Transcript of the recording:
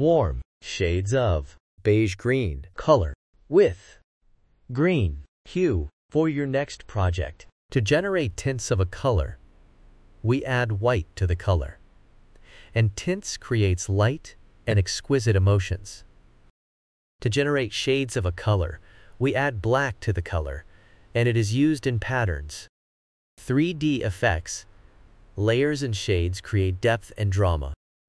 warm shades of beige green color with green hue for your next project. To generate tints of a color, we add white to the color. And tints creates light and exquisite emotions. To generate shades of a color, we add black to the color, and it is used in patterns. 3D effects, layers and shades create depth and drama.